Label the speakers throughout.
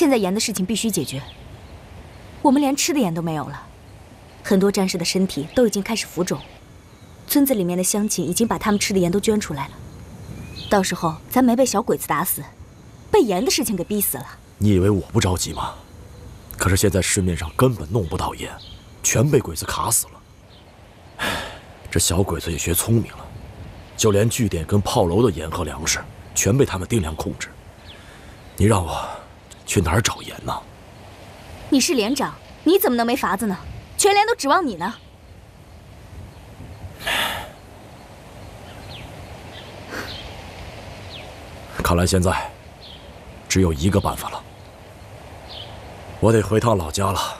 Speaker 1: 现在盐的事情必须解决。我们连吃的盐都没有了，很多战士的身体都已经开始浮肿。村子里面的乡亲已经把他们吃的盐都捐出来了。到时候咱没被小鬼子打死，被盐的事情给逼死了。
Speaker 2: 你以为我不着急吗？可是现在市面上根本弄不到盐，全被鬼子卡死了。这小鬼子也学聪明了，就连据点跟炮楼的盐和粮食，全被他们定量控制。你让我去哪儿找盐呢？
Speaker 1: 你是连长，你怎么能没法子呢？全连都指望你呢。
Speaker 2: 看来现在只有一个办法了，我得回趟老家了。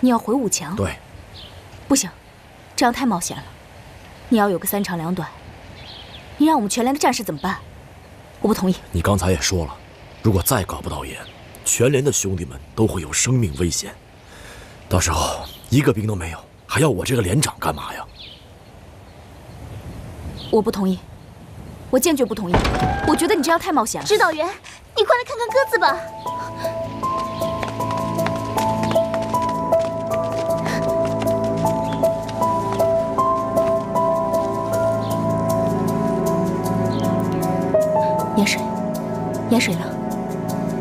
Speaker 1: 你要回武强？
Speaker 2: 对。
Speaker 1: 不行，这样太冒险了。你要有个三长两短。你让我们全连的战士怎么办？我不同意。
Speaker 2: 你刚才也说了，如果再搞不到盐，全连的兄弟们都会有生命危险。到时候一个兵都没有，还要我这个连长干嘛呀？
Speaker 1: 我不同意，我坚决不同意。我觉得你这样太冒险了。
Speaker 3: 指导员，你快来看看鸽子吧。
Speaker 1: 盐水呢？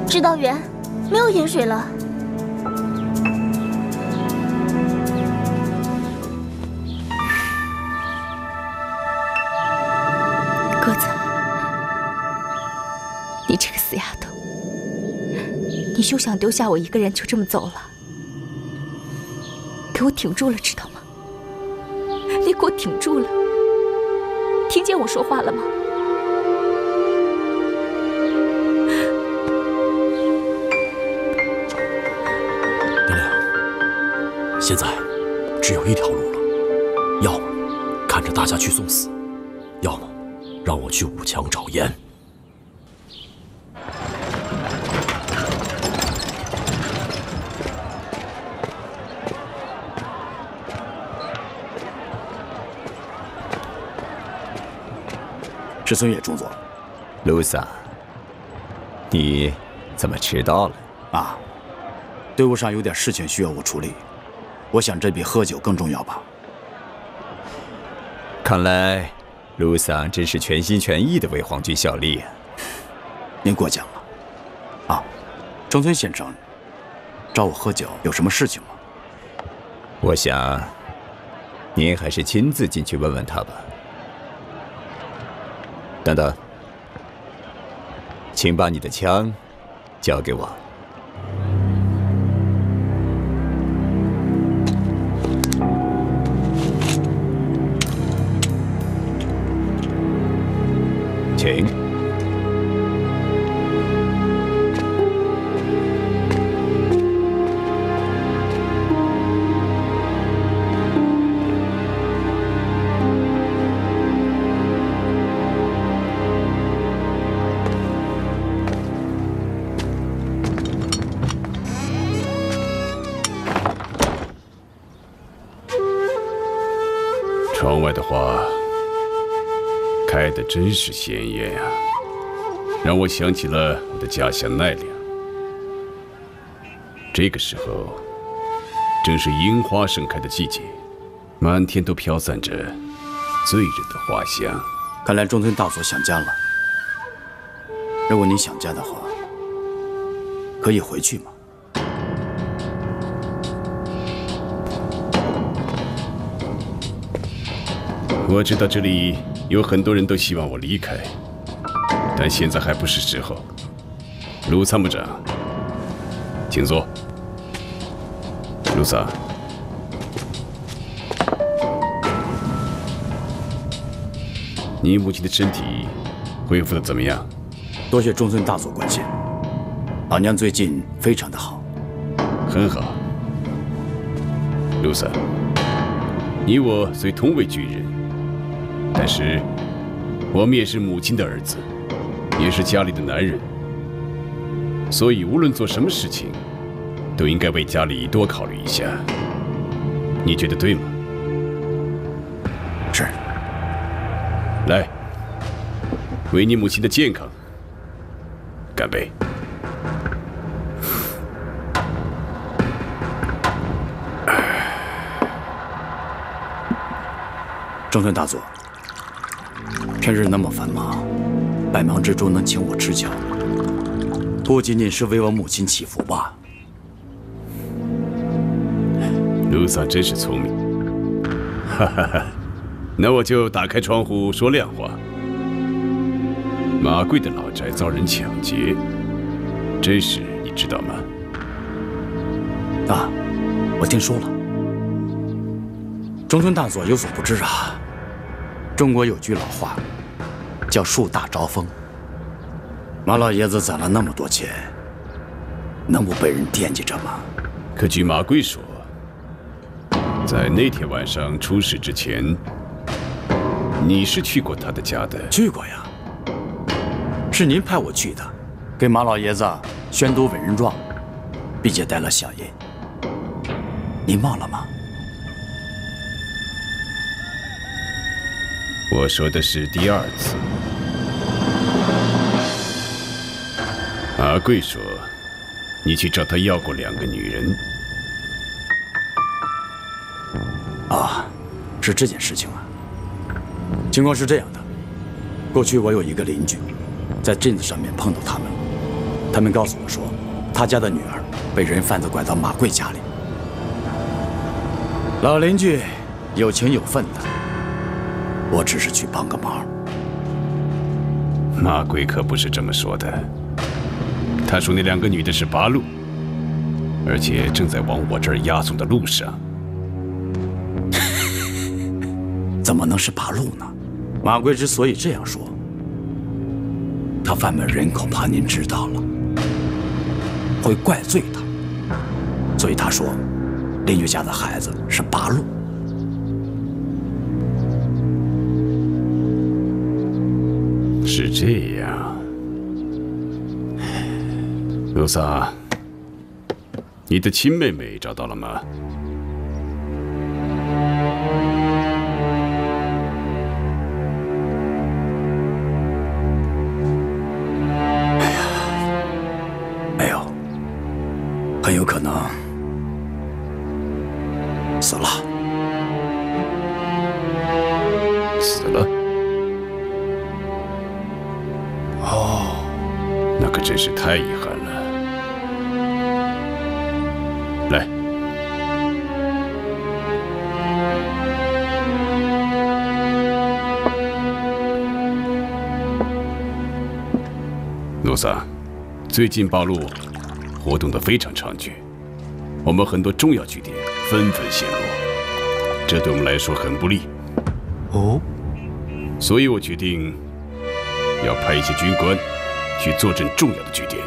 Speaker 3: 指导员，没有盐水了。
Speaker 1: 鸽子，你这个死丫头，你休想丢下我一个人就这么走了。给我挺住了，知道吗？你给我挺住了，听见我说话了吗？
Speaker 2: 一条路了，要么看着大家去送死，要么让我去武强找盐。
Speaker 4: 是孙野中佐，
Speaker 5: 卢萨，你怎么迟到了？
Speaker 4: 啊，队伍上有点事情需要我处理。我想这比喝酒更重要吧。
Speaker 5: 看来，卢桑真是全心全意的为皇军效力啊！
Speaker 4: 您过奖了。啊，中村先生找我喝酒有什么事情吗？
Speaker 5: 我想，您还是亲自进去问问他吧。等等，请把你的枪交给我。
Speaker 6: 是鲜艳啊，让我想起了我的家乡奈良。这个时候正是樱花盛开的季节，满天都飘散着醉人的花香。
Speaker 4: 看来中村大佐想家了。如果你想家的话，可以回去吗？
Speaker 6: 我知道这里有很多人都希望我离开，但现在还不是时候。卢参谋长，请坐。卢萨，你母亲的身体恢复的怎么样？
Speaker 4: 多谢中村大佐关心，老娘最近非常的好。
Speaker 6: 很好，卢萨，你我虽同为军人。但是，我们也是母亲的儿子，也是家里的男人，所以无论做什么事情，都应该为家里多考虑一下。你觉得对吗？
Speaker 4: 是。
Speaker 6: 来，为你母亲的健康，干杯！
Speaker 7: 中村大佐，平日那么繁忙，百忙之中能请我吃酒，不仅仅是为我母亲祈福吧？
Speaker 6: 卢萨真是聪明，哈哈哈！那我就打开窗户说亮话。马贵的老宅遭人抢劫，真实你知道吗？
Speaker 7: 啊，我听说了。中村大佐有所不知啊，中国有句老话，叫“树大招风”。马老爷子攒了那么多钱，能不被人惦记着吗？
Speaker 6: 可据马贵说，在那天晚上出事之前，你是去过他的家的。
Speaker 7: 去过呀，是您派我去的，给马老爷子宣读委任状，并且带了响印。您忘了吗？
Speaker 6: 我说的是第二次。阿贵说，你去找他要过两个女人。
Speaker 7: 啊，是这件事情啊。情况是这样的，过去我有一个邻居，在镇子上面碰到他们。他们告诉我说，他家的女儿被人贩子拐到马贵家里。老邻居有情有份的。我只是去帮个忙。
Speaker 6: 马贵可不是这么说的。他说那两个女的是八路，而且正在往我这儿押送的路上。
Speaker 7: 怎么能是八路呢？马贵之所以这样说，他贩卖人口，怕您知道了会怪罪他，所以他说邻居家的孩子是八路。
Speaker 6: 这样，卢萨，你的亲妹妹找到了吗？
Speaker 7: 哎呀，没有，很有可能死了。
Speaker 6: 死了。可真是太遗憾了。来，罗萨，最近八路活动的非常猖獗，我们很多重要据点纷纷陷落，这对我们来说很不利。
Speaker 8: 哦，
Speaker 6: 所以我决定要派一些军官。去坐镇重要的据点，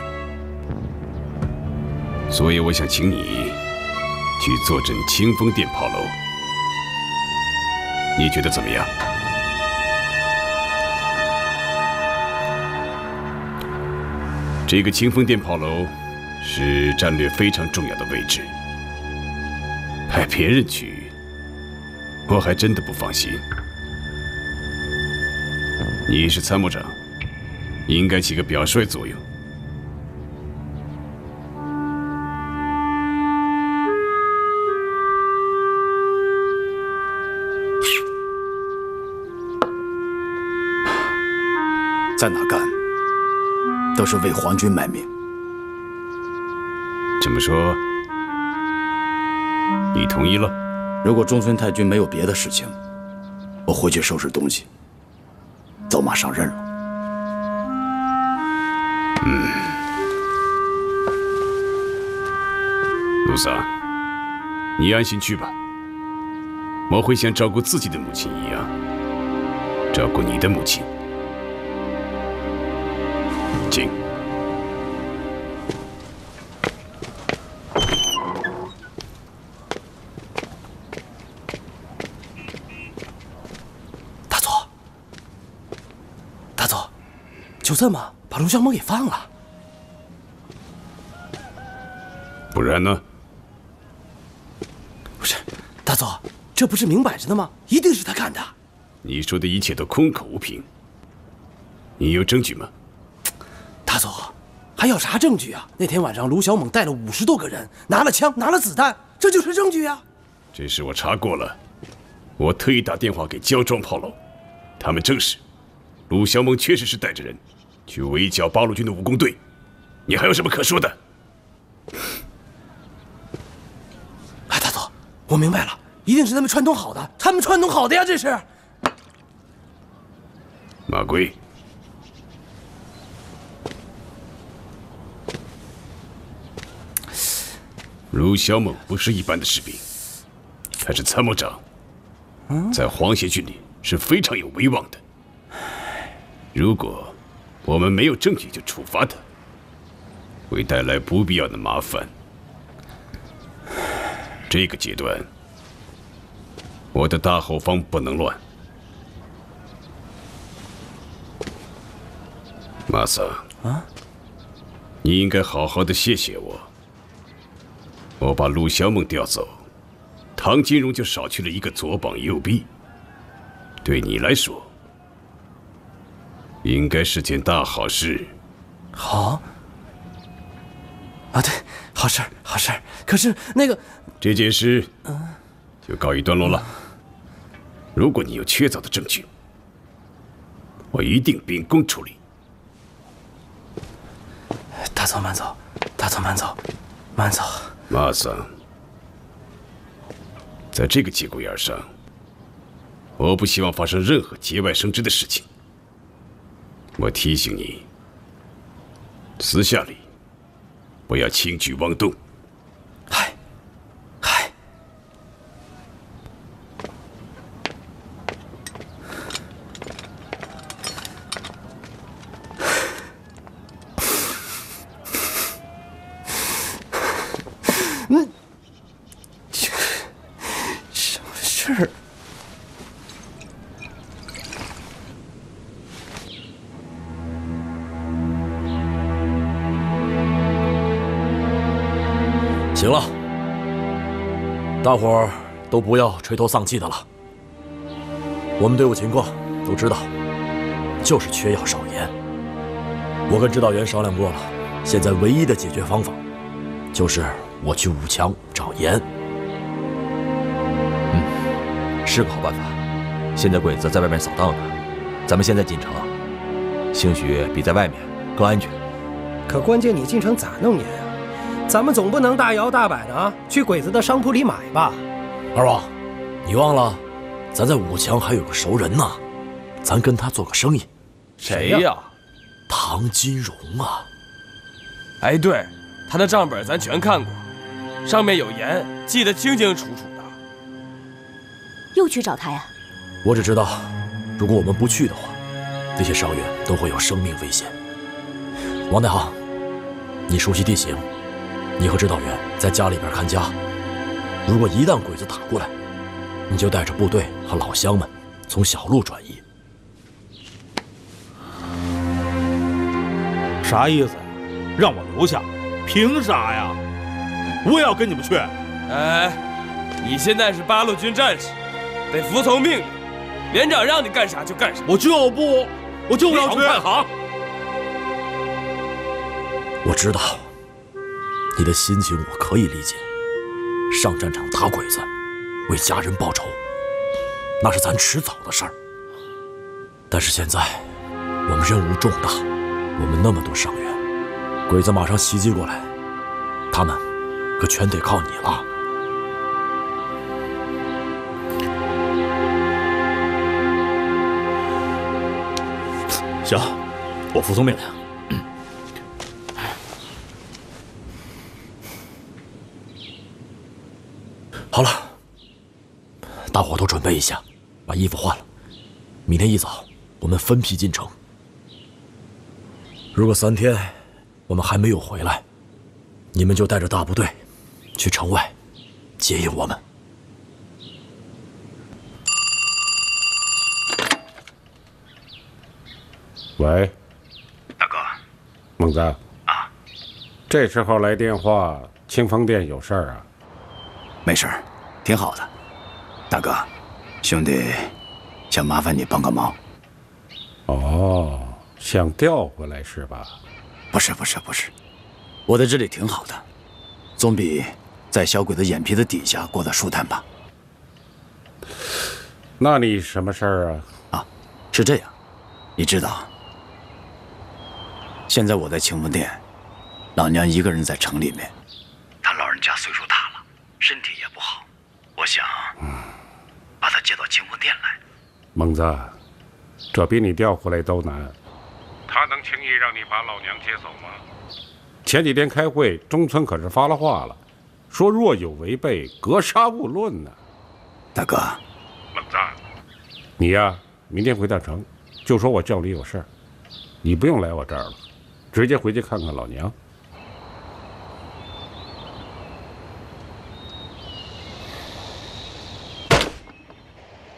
Speaker 6: 所以我想请你去坐镇清风殿炮楼，你觉得怎么样？这个清风殿炮楼是战略非常重要的位置，派别人去，我还真的不放心。你是参谋长。应该起个表率作用。
Speaker 7: 在哪干，都是为皇军卖命。
Speaker 6: 这么说，你同意了？
Speaker 7: 如果中村太君没有别的事情，我回去收拾东西，走马上任了。
Speaker 6: 卢萨，你安心去吧。我会像照顾自己的母亲一样照顾你的母亲。请。
Speaker 8: 大佐，大佐，就这么？把陆小猛给放了，
Speaker 6: 不然呢？
Speaker 8: 不是，大佐，这不是明摆着的吗？一定是他干的。
Speaker 6: 你说的一切都空口无凭，你有证据吗？
Speaker 8: 大佐，还要啥证据啊？那天晚上卢小猛带了五十多个人，拿了枪，拿了子弹，这就是证据啊！
Speaker 6: 这事我查过了，我特意打电话给焦庄炮楼，他们证实，卢小猛确实是带着人去围剿八路军的武工队。你还有什么可说的？
Speaker 8: 哎，大佐，我明白了，一定是他们串通好的，他们串通好的呀，这是。
Speaker 6: 马贵。卢小猛不是一般的士兵，他是参谋长，在皇协军里是非常有威望的。如果我们没有证据就处罚他，会带来不必要的麻烦。这个阶段，我的大后方不能乱。马萨，啊，你应该好好的谢谢我。我把陆小猛调走，唐金荣就少去了一个左膀右臂。对你来说，应该是件大好事。
Speaker 8: 好。啊，对，好事儿，好事儿。可是那个
Speaker 6: 这件事，就告一段落了。如果你有确凿的证据，我一定秉公处理。
Speaker 8: 大佐慢走，大佐慢走，慢走。
Speaker 6: 马桑，在这个节骨眼上，我不希望发生任何节外生枝的事情。我提醒你，私下里不要轻举妄动。
Speaker 2: 都不要垂头丧气的了。我们队伍情况都知道，就是缺药少盐。我跟指导员商量过了，现在唯一的解决方法，就是我去武强找盐。
Speaker 9: 嗯，是个好办法。现在鬼子在外面扫荡呢，咱们现在进城，兴许比在外面更安全。
Speaker 10: 可关键你进城咋弄盐啊？咱们总不能大摇大摆的去鬼子的商铺里买吧？
Speaker 2: 二王，你忘了，咱在武强还有个熟人呢，咱跟他做个生意。
Speaker 11: 谁呀？
Speaker 2: 唐金荣啊！
Speaker 11: 哎，对，他的账本咱全看过，上面有言，记得清清楚楚的。
Speaker 1: 又去找他呀？
Speaker 2: 我只知道，如果我们不去的话，那些伤员都会有生命危险。王代航，你熟悉地形。你和指导员在家里边看家，如果一旦鬼子打过来，你就带着部队和老乡们从小路转移。
Speaker 12: 啥意思呀？让我留下？凭啥呀？我也要跟你们去。
Speaker 11: 哎，你现在是八路军战士，得服从命令，连长让你干啥就干啥。
Speaker 12: 我就不，我就要去。
Speaker 11: 看行。
Speaker 2: 我知道。你的心情我可以理解，上战场打鬼子，为家人报仇，那是咱迟早的事儿。但是现在，我们任务重大，我们那么多伤员，鬼子马上袭击过来，他们可全得靠你了。
Speaker 9: 行，我服从命令。
Speaker 2: 大伙都准备一下，把衣服换了。明天一早，我们分批进城。如果三天我们还没有回来，你们就带着大部队去城外接应我们。
Speaker 13: 喂，
Speaker 7: 大哥，
Speaker 13: 猛子
Speaker 7: 啊，
Speaker 13: 这时候来电话，清风店有事儿啊？
Speaker 7: 没事儿，挺好的，大哥，兄弟想麻烦你帮个忙。
Speaker 13: 哦，想调回来是吧？
Speaker 7: 不是不是不是，我在这里挺好的，总比在小鬼子眼皮子底下过得舒坦吧。
Speaker 13: 那你什么事儿啊？
Speaker 7: 啊，是这样，你知道，现在我在清风殿，老娘一个人在城里面，她老人家岁数大了，身体也不好，我想把她接到清风殿来。
Speaker 13: 蒙子，这比你调回来都难。他能轻易让你把老娘接走吗？前几天开会，中村可是发了话了，说若有违背，格杀勿论呢。
Speaker 7: 大哥，
Speaker 13: 猛子，你呀，明天回大城，就说我叫你有事儿，你不用来我这儿了，直接回去看看老娘。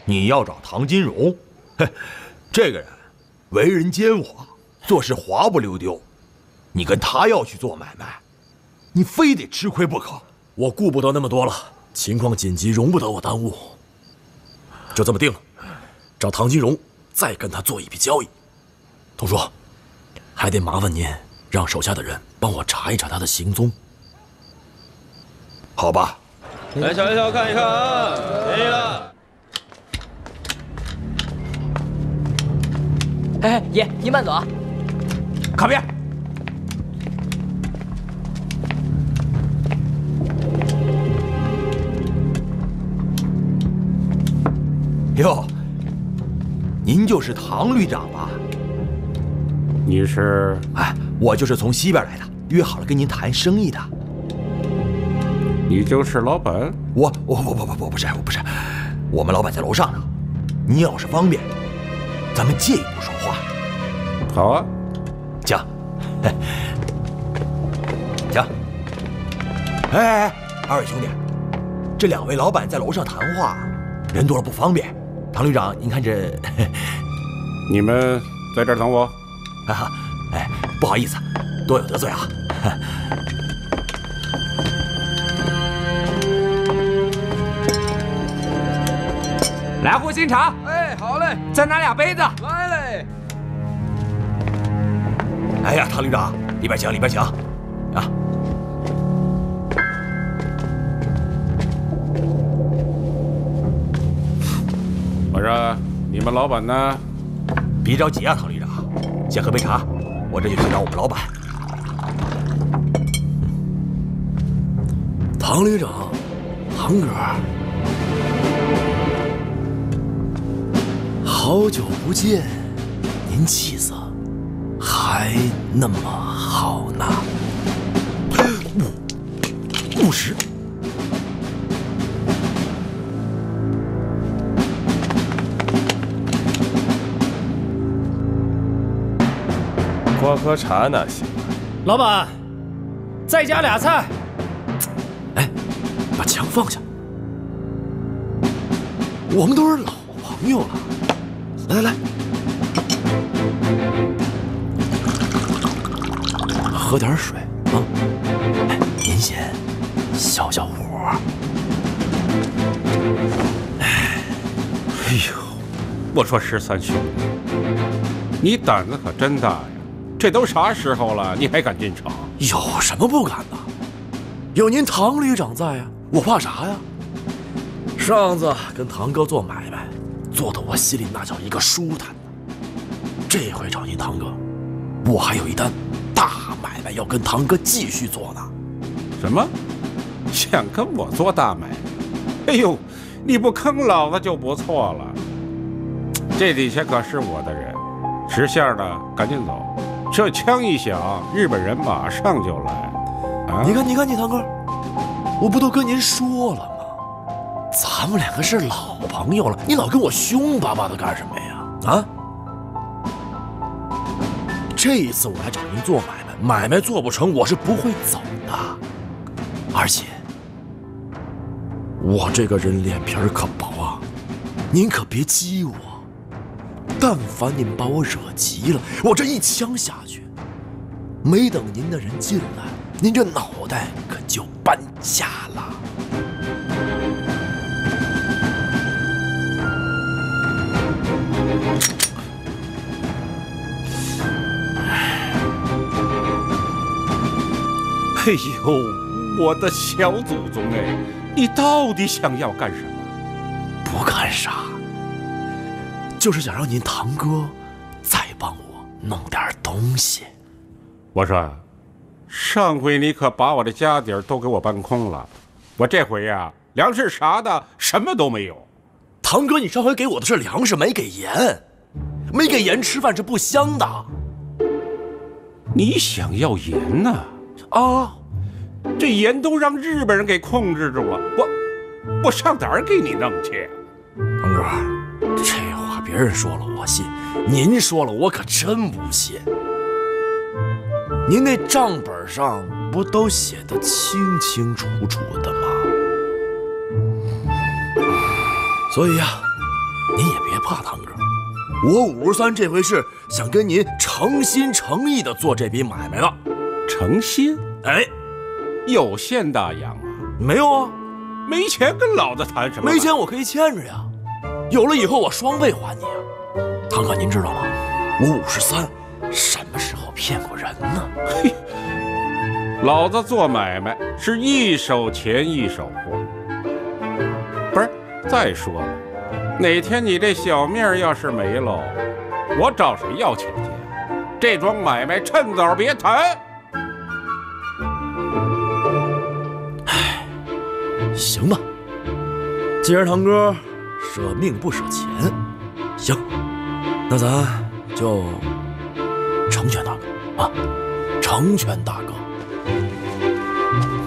Speaker 9: 你要找唐金荣，嘿，这个人为人奸猾，做事滑不溜丢。你跟他要去做买卖，你非得吃亏不可。
Speaker 2: 我顾不得那么多了，情况紧急，容不得我耽误。就这么定了，找唐金荣，再跟他做一笔交易。童叔，还得麻烦您让手下的人帮我查一查他的行踪，好吧？
Speaker 11: 来瞧一瞧，看一看啊，便宜了。
Speaker 14: 哎，爷，您慢走啊！
Speaker 15: 靠边！
Speaker 9: 哟，您就是唐旅长吧？
Speaker 13: 你是？
Speaker 9: 哎，我就是从西边来的，约好了跟您谈生意的。
Speaker 13: 你就是老板？
Speaker 9: 我我我我我我不是我不是，我们老板在楼上呢。你要是方便，咱们借一步说话。
Speaker 13: 好啊，
Speaker 9: 请，请。哎哎哎，二位兄弟，这两位老板在楼上谈话，人多了不方便。唐旅长，您看这，
Speaker 13: 你们在这儿等我。
Speaker 9: 啊，哎，不好意思，多有得罪啊。
Speaker 15: 来壶新茶。
Speaker 11: 哎，
Speaker 15: 再拿俩杯子。
Speaker 11: 来嘞。
Speaker 9: 哎呀，唐旅长，里边请，里边请。啊。
Speaker 13: 我说，你们老板呢？
Speaker 9: 别着急啊，唐旅长，先喝杯茶，我这就去找我们老板。
Speaker 2: 唐旅长，唐哥，好久不见，您气色还那么好呢。务务实。
Speaker 11: 光喝茶哪行？
Speaker 10: 老板，再加俩菜。
Speaker 2: 哎，把枪放下，我们都是老朋友了。来来来，喝点水啊！哎，您先消消火。
Speaker 13: 哎，哎呦，我说十三兄，你胆子可真大呀！这都啥时候了，你还敢进城？
Speaker 2: 有什么不敢的？有您唐旅长在呀，我怕啥呀？上次跟唐哥做买卖，做的我心里那叫一个舒坦呢。这回找您堂哥，我还有一单大买卖要跟堂哥继续做呢。
Speaker 13: 什么？想跟我做大买卖？哎呦，你不坑老子就不错了。这底下可是我的人，识相的赶紧走。这枪一响，日本人马上就来。啊！
Speaker 2: 你看，你看，你堂哥，我不都跟您说了吗？咱们两个是老朋友了，你老跟我凶巴巴的干什么呀？啊！这一次我来找您做买卖，买卖做不成，我是不会走的。而且，我这个人脸皮可薄啊，您可别激我。但凡您把我惹急了，我这一枪下去，没等您的人进来，您这脑袋可就搬家了。
Speaker 13: 哎呦，我的小祖宗哎，你到底想要干什么？
Speaker 2: 不干啥，就是想让您堂哥再帮我弄点东西。
Speaker 13: 我说，上回你可把我的家底儿都给我搬空了，我这回呀，粮食啥的什么都没有。
Speaker 2: 堂哥，你上回给我的是粮食，没给盐，没给盐吃饭是不香的。
Speaker 13: 你想要盐呢？
Speaker 2: 啊，啊
Speaker 13: 这盐都让日本人给控制住了，我我上哪儿给你弄去？
Speaker 2: 堂哥，这话别人说了我信，您说了我可真不信。您那账本上不都写的清清楚楚的吗？所以呀，您也别怕，堂哥，我五十三这回是想跟您诚心诚意的做这笔买卖了。
Speaker 13: 诚心？
Speaker 2: 哎，
Speaker 13: 有现大洋啊？
Speaker 2: 没有啊，
Speaker 13: 没钱跟老子谈什么？
Speaker 2: 没钱我可以欠着呀，有了以后我双倍还你啊。堂哥，您知道吗？我五十三什么时候骗过人呢？
Speaker 13: 嘿，老子做买卖是一手钱一手货。不是，再说了，哪天你这小命要是没喽，我找谁要钱去？这桩买卖趁早别谈。
Speaker 2: 行吧，既然堂哥舍命不舍钱，行，那咱就成全大哥啊，成全大哥。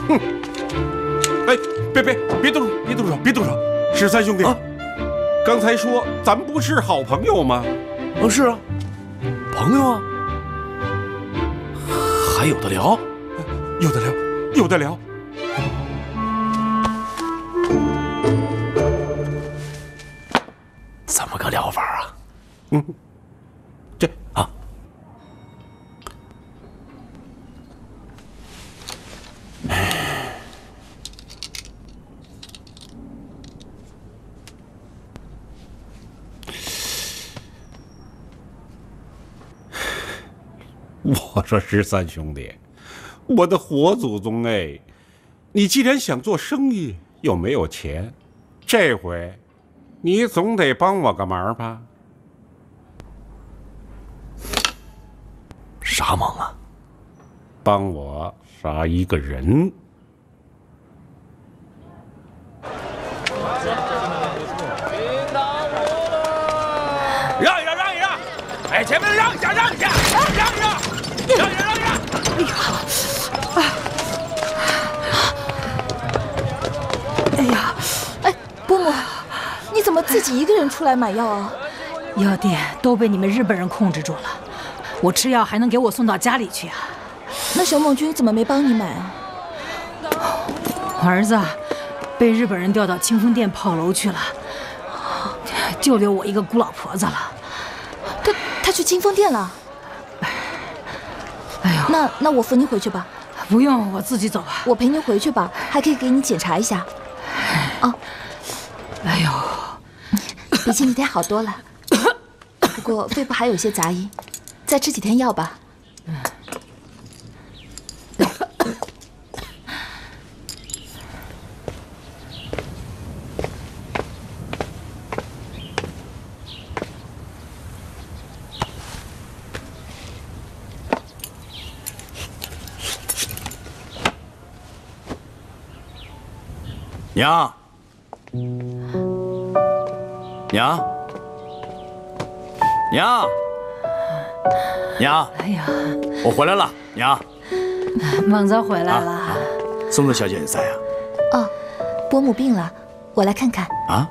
Speaker 13: 哼！哎，别别别动手，别动手，别动手！十三兄弟，啊刚才说咱不是好朋友吗？
Speaker 2: 啊，是啊，朋友啊，还有的聊，
Speaker 13: 有的聊，有的聊。嗯，这
Speaker 2: 啊，
Speaker 13: 我说十三兄弟，我的活祖宗哎，你既然想做生意，又没有钱，这回你总得帮我个忙吧？
Speaker 2: 啥忙啊？
Speaker 13: 帮我杀一个人。
Speaker 11: 让一让，让一让！哎，前面让一下，让一下，让一让，让一让，让一让！哎呀，
Speaker 14: 哎呀，哎，伯母，你怎么自己一个人出来买药啊？
Speaker 16: 药店都被你们日本人控制住了，我吃药还能给我送到家里去啊？
Speaker 14: 那小猛君怎么没帮你买啊？
Speaker 16: 我儿子被日本人调到清风店炮楼去了，就留我一个孤老婆子了。
Speaker 14: 他他去清风店了？
Speaker 16: 哎呦，
Speaker 14: 那那我扶您回去吧。
Speaker 16: 不用，我自己走吧。
Speaker 14: 我陪您回去吧，还可以给你检查一下。哦，
Speaker 16: 哎呦，
Speaker 14: 比前几天好多了，不过肺部还有些杂音，再吃几天药吧。
Speaker 7: 娘，娘，娘，娘！
Speaker 16: 哎呀，
Speaker 7: 我回来了，娘。
Speaker 16: 猛子回来了。
Speaker 7: 松子小姐也在啊。
Speaker 14: 哦，伯母病了，我来看看。
Speaker 7: 啊，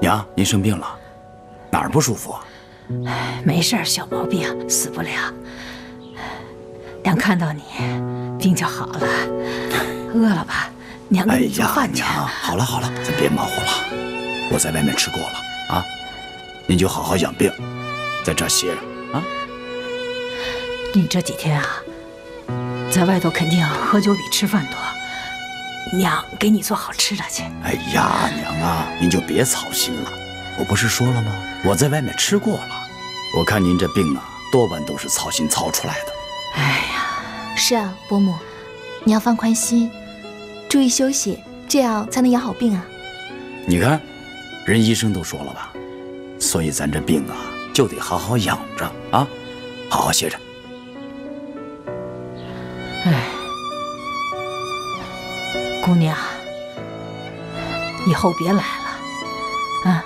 Speaker 7: 娘，您生病了，哪儿不舒服啊？
Speaker 16: 没事，小毛病，死不了。娘看到你，病就好了。饿了吧？娘给你做饭去。
Speaker 7: 哎，娘，好了好了，咱别忙活了，我在外面吃过了啊。您就好好养病，在这儿歇着啊。
Speaker 16: 你这几天啊，在外头肯定喝酒比吃饭多。娘给你做好吃的去。
Speaker 7: 哎呀，娘啊，您就别操心了，我不是说了吗？我在外面吃过了。我看您这病啊，多半都是操心操出来的。
Speaker 16: 哎呀，
Speaker 14: 是啊，伯母，你要放宽心，注意休息，这样才能养好病啊。
Speaker 7: 你看，人医生都说了吧，所以咱这病啊，就得好好养着啊，好好歇着。
Speaker 16: 哎，姑娘，以后别来了。啊，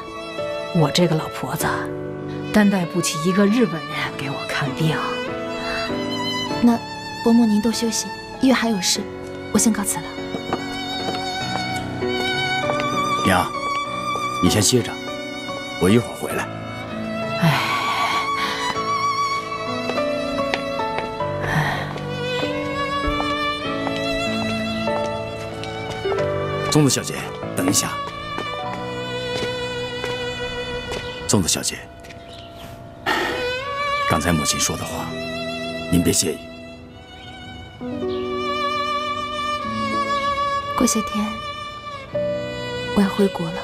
Speaker 16: 我这个老婆子担待不起一个日本人给我看病。
Speaker 14: 那伯母您多休息，医院还有事，我先告辞了。
Speaker 7: 娘，你先歇着，我一会儿回来。粽子小姐，等一下。粽子小姐，刚才母亲说的话，您别介意。
Speaker 14: 过些天我要回国了。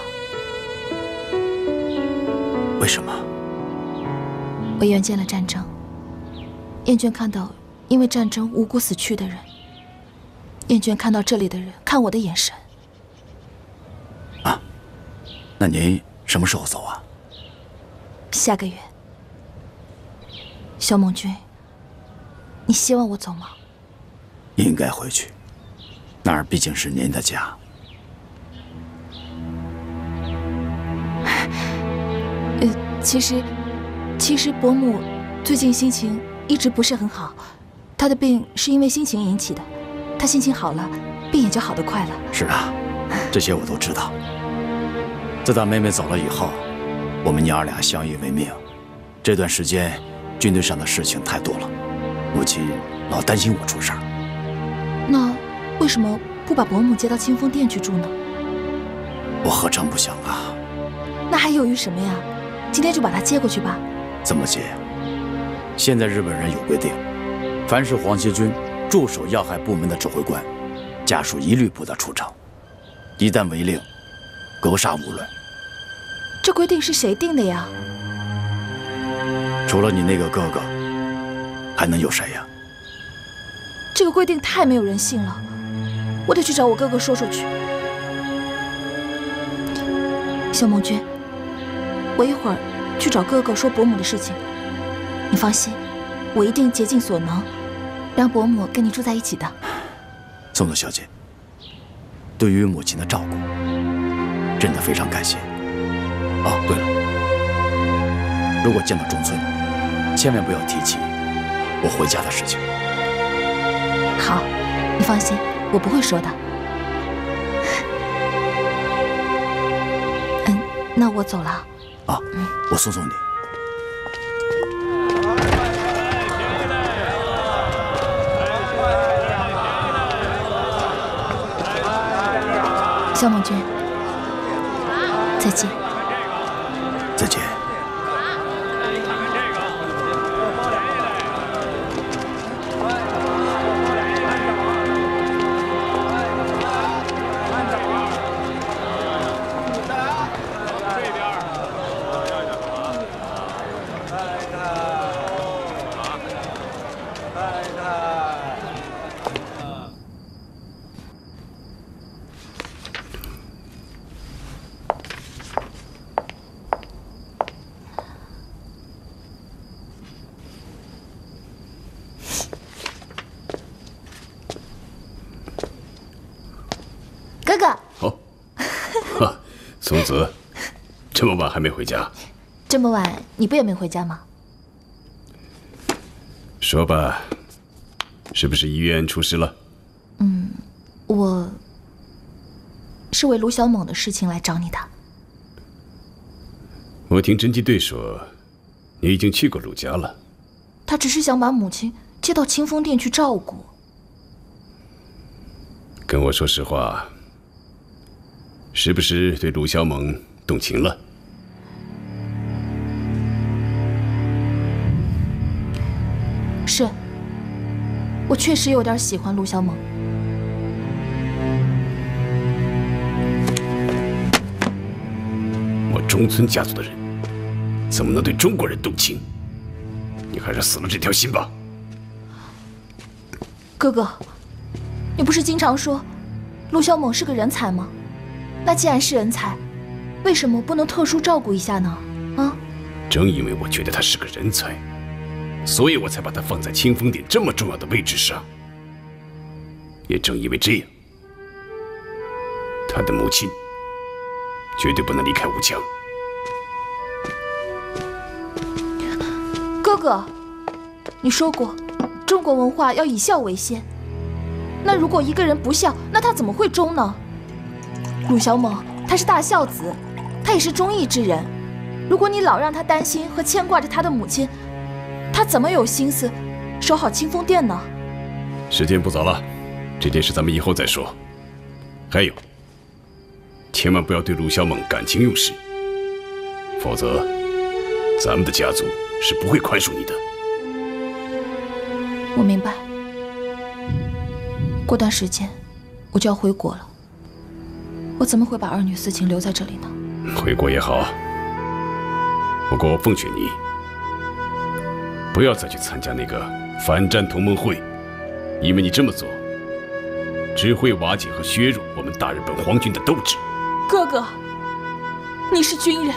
Speaker 7: 为什么？
Speaker 14: 我厌倦了战争，厌倦看到因为战争无辜死去的人，厌倦看到这里的人看我的眼神。
Speaker 7: 那您什么时候走啊？
Speaker 14: 下个月。萧梦君，你希望我走吗？
Speaker 7: 应该回去，那儿毕竟是您的家。
Speaker 14: 呃，其实，其实伯母最近心情一直不是很好，她的病是因为心情引起的，她心情好了，病也就好得快了。
Speaker 7: 是啊，这些我都知道。自打妹妹走了以后，我们娘儿俩相依为命。这段时间，军队上的事情太多了，母亲老担心我出事儿。
Speaker 14: 那为什么不把伯母接到清风殿去住呢？
Speaker 7: 我何尝不想啊？
Speaker 14: 那还犹豫什么呀？今天就把她接过去吧。
Speaker 7: 怎么接呀？现在日本人有规定，凡是皇协军驻守要害部门的指挥官，家属一律不得出城，一旦违令。格杀无论。
Speaker 14: 这规定是谁定的呀？
Speaker 7: 除了你那个哥哥，还能有谁呀？
Speaker 14: 这个规定太没有人性了，我得去找我哥哥说说去。小梦君，我一会儿去找哥哥说伯母的事情。你放心，我一定竭尽所能，让伯母跟你住在一起的。
Speaker 7: 宋总小姐，对于母亲的照顾。真的非常感谢。哦，对了，如果见到中村，千万不要提起我回家的事情。
Speaker 14: 好，你放心，我不会说的。嗯，那我走了。
Speaker 7: 啊，我送送你。
Speaker 14: 萧梦君。再见。
Speaker 6: 松子，这么晚还没回家？
Speaker 14: 这么晚你不也没回家吗？
Speaker 6: 说吧，是不是医院出事了？
Speaker 14: 嗯，我是为卢小猛的事情来找你的。
Speaker 6: 我听侦缉队说，你已经去过卢家了。
Speaker 14: 他只是想把母亲接到清风殿去照顾。
Speaker 6: 跟我说实话。是不是对陆小猛动情了？
Speaker 14: 是，我确实有点喜欢陆小猛。
Speaker 6: 我中村家族的人怎么能对中国人动情？你还是死了这条心吧。
Speaker 14: 哥哥，你不是经常说陆小猛是个人才吗？那既然是人才，为什么不能特殊照顾一下呢？啊？
Speaker 6: 正因为我觉得他是个人才，所以我才把他放在清风殿这么重要的位置上。也正因为这样，他的母亲绝对不能离开武强。
Speaker 14: 哥哥，你说过，中国文化要以孝为先。那如果一个人不孝，那他怎么会忠呢？陆小猛他是大孝子，他也是忠义之人。如果你老让他担心和牵挂着他的母亲，他怎么有心思守好清风殿呢？
Speaker 6: 时间不早了，这件事咱们以后再说。还有，千万不要对鲁小猛感情用事，否则咱们的家族是不会宽恕你的。
Speaker 14: 我明白。过段时间我就要回国了，我怎么会把儿女私情留在这里呢？
Speaker 6: 回国也好，不过我奉劝你，不要再去参加那个反战同盟会，因为你这么做只会瓦解和削弱我们大日本皇军的斗志。
Speaker 14: 哥哥，你是军人，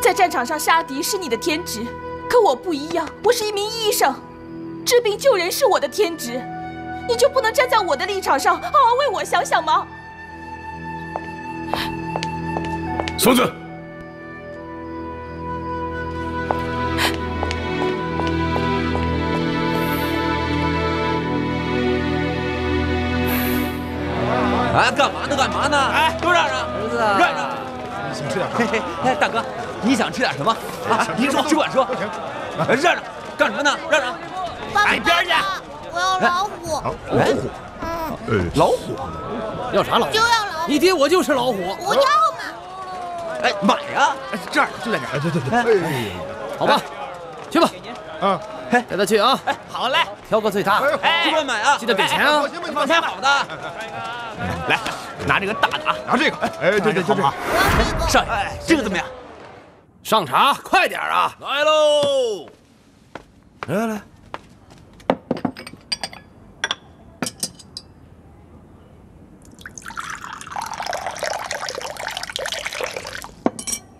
Speaker 14: 在战场上杀敌是你的天职，可我不一样，我是一名医生，治病救人是我的天职。你就不能站在我的立场上，好好为我想想吗？
Speaker 6: 松子，
Speaker 17: 哎，干嘛呢？干嘛呢？哎，都让让，儿子，让让。
Speaker 9: 你想吃点
Speaker 17: 嘿嘿，哎，大哥，你想吃点什么？啊，你说，只管说。让让，干什么呢？让让。
Speaker 3: 哎，边去。我要老虎。
Speaker 9: 老虎。
Speaker 2: 呃，老虎，要啥老虎？
Speaker 3: 就要老虎。
Speaker 2: 你爹我就是老虎。
Speaker 3: 我要嘛。
Speaker 17: 哎，买呀！这儿就在这儿。
Speaker 9: 对对对。
Speaker 2: 哎好吧，去吧。
Speaker 9: 啊，
Speaker 2: 带他去啊。
Speaker 17: 哎，好嘞，
Speaker 2: 挑个最大的。
Speaker 17: 哎，尽管买啊，
Speaker 2: 记得给钱啊。
Speaker 17: 放心，好的。来，拿这个大的啊，
Speaker 9: 拿这个。哎，对对，就这个。
Speaker 17: 少爷，这个怎么样？
Speaker 2: 上茶，快点啊！
Speaker 9: 来喽！来来来。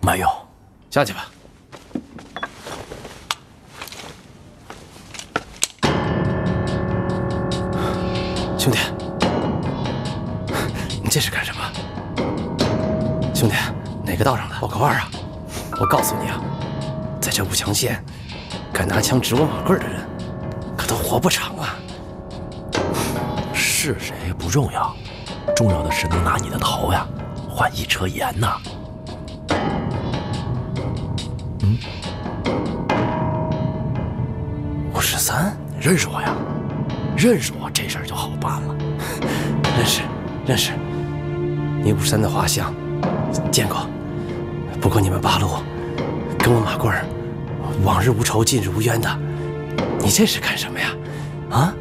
Speaker 10: 慢用，下去吧。兄弟，你这是干什么？兄弟，哪个道上的？报个腕啊！我告诉你啊，在这武强县，敢拿枪指我马贵的人，可都活不长啊！
Speaker 2: 是谁不重要，重要的是能拿你的头呀，换一车盐呐！
Speaker 10: 嗯，五十三
Speaker 2: 认识我呀？认识我这事儿就好办了。
Speaker 10: 认识，认识。你五十三的画像见过，不过你们八路跟我马贵儿往日无仇，近日无冤的，你这是干什么呀？啊，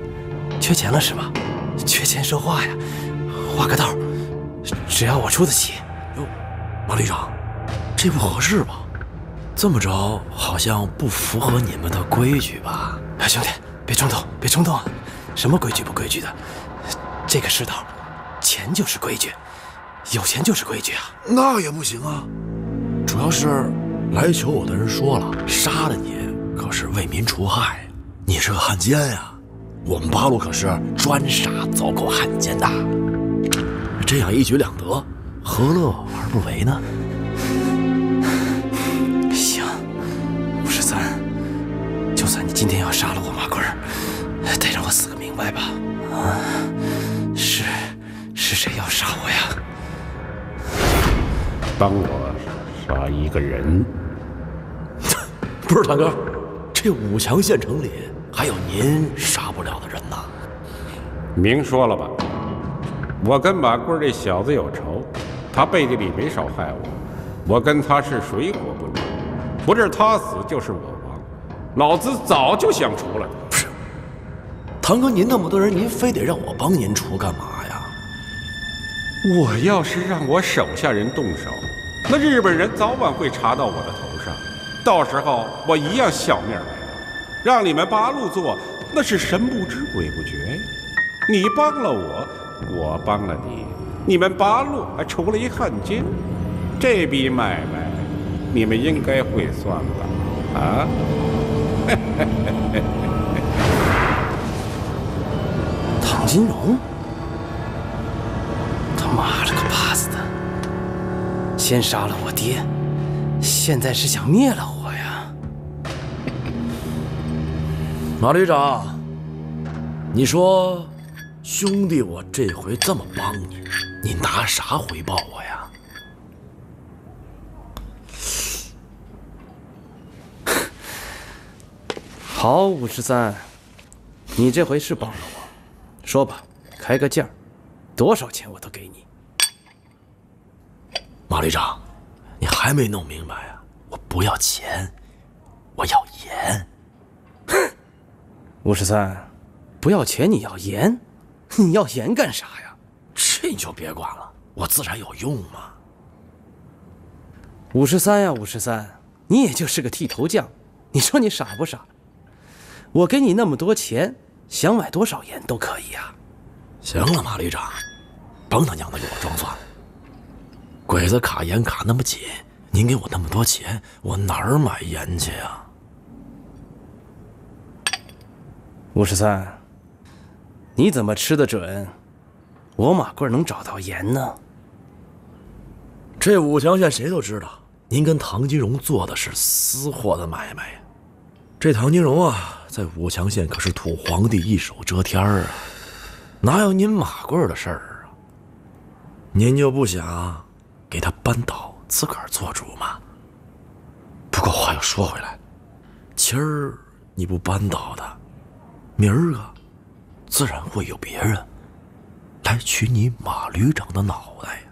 Speaker 10: 缺钱了是吗？缺钱说话呀，画个道，只要我出得起。
Speaker 2: 哟，马旅长，这不合适吧？这么着好像不符合你们的规矩吧？
Speaker 10: 哎，兄弟，别冲动，别冲动，什么规矩不规矩的？这个世道，钱就是规矩，有钱就是规矩啊。
Speaker 2: 那也不行啊，主要是来求我的人说了，杀了你可是为民除害，你是个汉奸呀。我们八路可是专杀走狗汉奸的，这样一举两得，何乐而不为呢？
Speaker 10: 今天要杀了我马贵儿，得让我死个明白吧？啊，是是谁要杀我呀？
Speaker 13: 帮我杀一个人？
Speaker 2: 不是，大哥，这武强县城里还有您杀不了的人呢。
Speaker 13: 明说了吧，我跟马贵这小子有仇，他背地里没少害我，我跟他是水火不容，不是他死就是我亡，老子早就想除了他。
Speaker 2: 不是，堂哥，您那么多人，您非得让我帮您除干嘛呀？
Speaker 13: 我要是让我手下人动手，那日本人早晚会查到我的头上，到时候我一样小命没了。让你们八路做，那是神不知鬼不觉呀。你帮了我，我帮了你，你们八路还除了一汉奸，这笔买卖你们应该会算吧？啊？
Speaker 10: 唐金荣，他妈了个巴子的！先杀了我爹，现在是想灭了我呀！
Speaker 2: 马旅长，你说，兄弟，我这回这么帮你，你拿啥回报我呀？
Speaker 10: 好，五十三，你这回是帮了我，说吧，开个价，多少钱我都给你。
Speaker 2: 马旅长，你还没弄明白啊？我不要钱，我要盐。
Speaker 10: 五十三，不要钱，你要盐？你要盐干啥呀？
Speaker 2: 这你就别管了，我自然有用嘛。
Speaker 10: 五十三呀，五十三，你也就是个剃头匠，你说你傻不傻？我给你那么多钱，想买多少盐都可以呀。
Speaker 2: 行了，马旅长，甭他娘的给我装蒜。鬼子卡盐卡那么紧，您给我那么多钱，我哪儿买盐去呀？
Speaker 10: 五十三，你怎么吃得准？我马贵能找到盐呢？
Speaker 2: 这五强县谁都知道，您跟唐金荣做的是私货的买卖呀。这唐金荣啊，在武强县可是土皇帝一手遮天儿啊，哪有您马贵的事儿啊？您就不想给他扳倒，自个儿做主吗？不过话又说回来，今儿你不扳倒他，明儿个自然会有别人来取你马旅长的脑袋呀。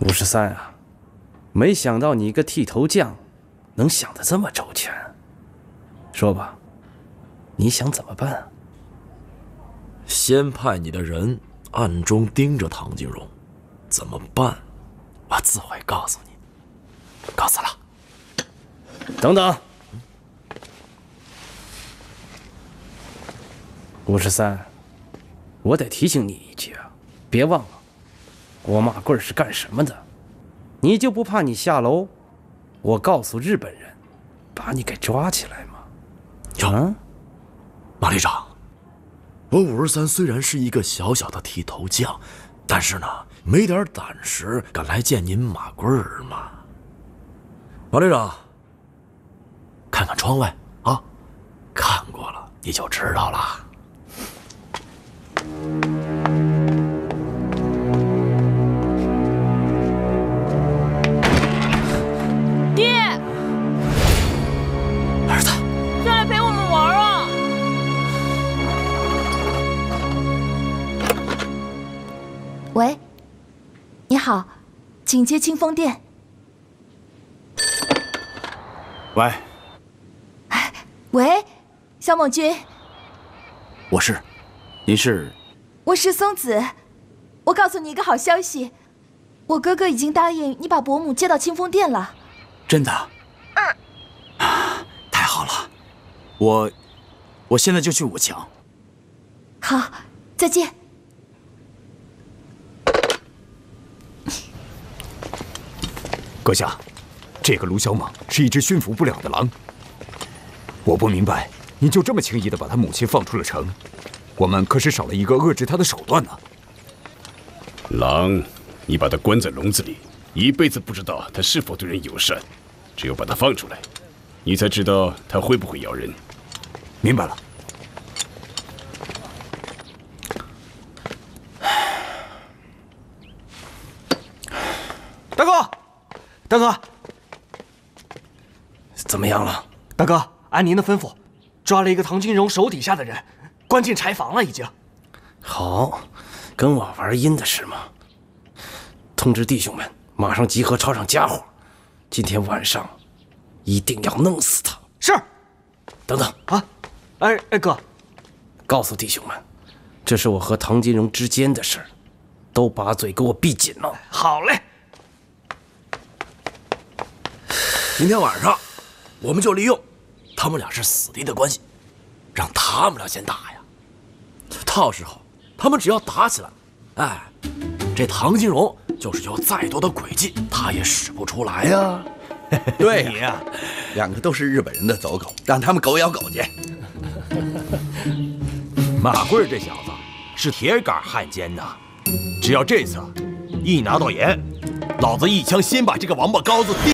Speaker 10: 五十三啊，没想到你一个剃头匠，能想得这么周全。说吧，你想怎么办？
Speaker 2: 先派你的人暗中盯着唐金荣，怎么办？我自会告诉你。告辞了。
Speaker 10: 等等，五十三，我得提醒你一句啊，别忘了。我马贵是干什么的？你就不怕你下楼，我告诉日本人，把你给抓起来吗？
Speaker 2: 哟，马旅长，我五十三虽然是一个小小的剃头匠，但是呢，没点胆识，敢来见您马贵儿吗？马旅长，看看窗外啊，看过了你就知道了。
Speaker 14: 好，请接清风殿。
Speaker 7: 喂，
Speaker 14: 喂，小猛君，
Speaker 7: 我是，您是？
Speaker 14: 我是松子。我告诉你一个好消息，我哥哥已经答应你把伯母接到清风店了。
Speaker 7: 真的？嗯。太好了，我，我现在就去武强。
Speaker 14: 好，再见。
Speaker 18: 阁下，这个卢小猛是一只驯服不了的狼。我不明白，你就这么轻易的把他母亲放出了城，我们可是少了一个遏制他的手段呢。
Speaker 6: 狼，你把它关在笼子里，一辈子不知道它是否对人友善。只有把它放出来，你才知道它会不会咬人。
Speaker 18: 明白了。
Speaker 8: 大哥，大哥，
Speaker 10: 怎么样了？
Speaker 8: 大哥，按您的吩咐，抓了一个唐金荣手底下的人，关进柴房了，已经。
Speaker 10: 好，跟我玩阴的是吗？通知弟兄们，马上集合抄上家伙。今天晚上一定要弄死他。
Speaker 8: 是。
Speaker 10: 等等
Speaker 8: 啊，哎哎哥，
Speaker 10: 告诉弟兄们，这是我和唐金荣之间的事儿，都把嘴给我闭紧了。
Speaker 8: 好嘞。
Speaker 2: 今天晚上我们就利用他们俩是死敌的关系，让他们俩先打呀。到时候他们只要打起来，哎，这唐金荣就是有再多的诡计，他也使不出来呀。
Speaker 19: 对呀、两个都是日本人的走狗，让他们狗咬狗去。
Speaker 9: 马贵这小子是铁杆汉奸呐，只要这次一拿到盐，老子一枪先把这个王八羔子毙。